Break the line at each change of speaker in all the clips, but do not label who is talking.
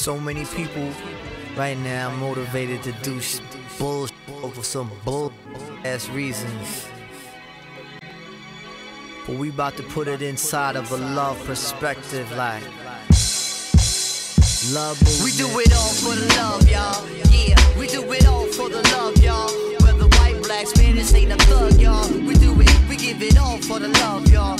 So many people right now motivated to do bullshit for some bull ass reasons. But we about to put it inside of a love perspective, like love.
We do it all for the love, y'all. Yeah, we do it all for the love, y'all. Whether white, black, Spanish, ain't a thug, y'all. We do it, we give it all for the love, y'all.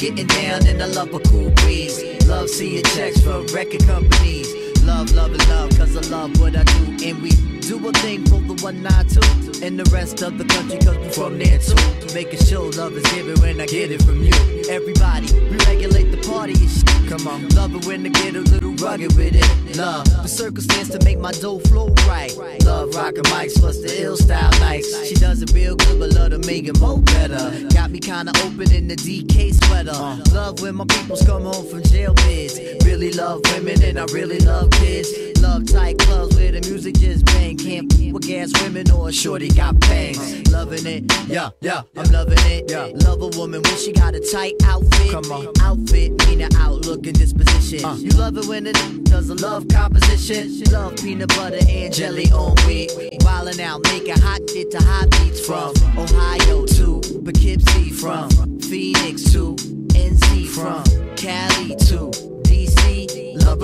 Getting down and I love a cool breeze. Love seeing checks from record companies. Love, love, and love, cause I love what I do. And we do a thing for the 192 and the rest of the country, cause we from there too. Making sure love is given when I get it from you. Everybody, we regulate the party and shit. Come on, love it when I get a little rugged with it. Love the circumstance to make my dough flow right. Love rockin' mics plus the ill style nights. She does it real good, but love to make it more better. Got me kinda open in the DK sweater. Love when my peoples come home from jail bids. Really love women and I really love kids. Love tight clubs where the music just bang. Can't with gas women or a shorty got bangs. Loving it, yeah, yeah, I'm loving it. Yeah. Love a woman when she got a tight outfit. Come on, outfit mean outlook and disposition. Uh. You love it when it does a love composition. She love peanut butter and jelly on wheat. Wildin' out, making hot shit to high beats from Ohio to Poughkeepsie, from Phoenix to NC, from Cali to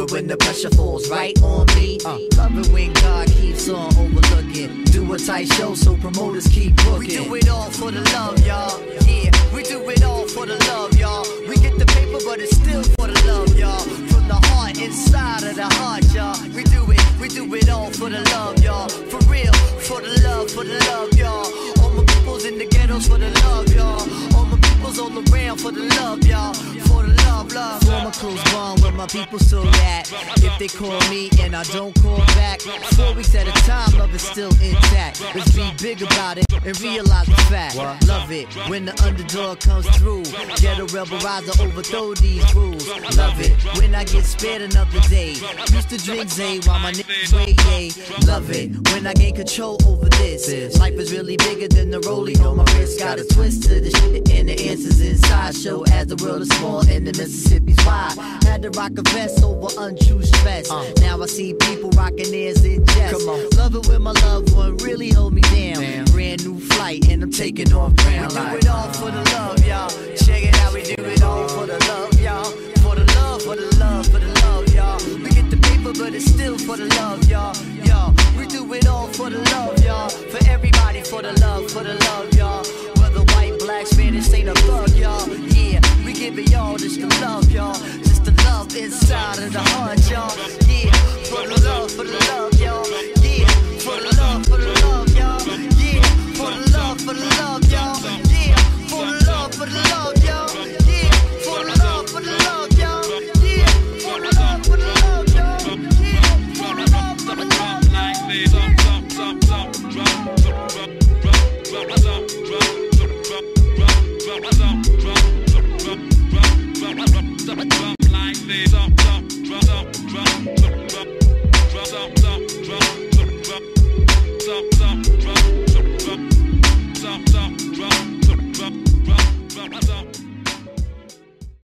it when the pressure falls right on me. Love it when God keeps on overlooking. Do a tight show so promoters keep booking.
We do it all for the love, y'all. Yeah, we do it all for the love, y'all. We get the paper, but it's still for the love, y'all. From the heart, inside of the heart, y'all. We do it, we do it all for the love, y'all. For real, for the love, for the love, y'all. All my peoples in the ghettos for the love, y'all. All my peoples all around for the love, y'all. For the love, love.
Former bond where my people so that If they call me and I don't call back, four weeks at a time, love is still intact. Let's be big about it and realize the fact. Love it when the underdog comes through. Get a rebel riser, overthrow these rules. Love it when I get spared another day. Used to drink Zay while my niggas wait, yay. Love it when I gain control over this. Life is really bigger than the rollie on my wrist. Got a twist to the shit and the answers inside. Show as the world is small and the Mississippi's wide. Had to rock a vest over untrue stress. Uh. Now I see people rocking theirs in jest. Love it when my loved one really hold me down. Brand new flight and I'm taking off
We do it all for the love, y'all. Inside of the heart, y'all. Yeah, for the love, for the love, y'all. Yeah, for the love, for the love, y'all. Yeah, for the love, for the love, y'all. Yeah, for the love, for the love, y'all. Yeah, for the love, for the love, y'all. Yeah, for the love, for the love, y'all. Yeah, for the love, for the love, y'all.
Like this.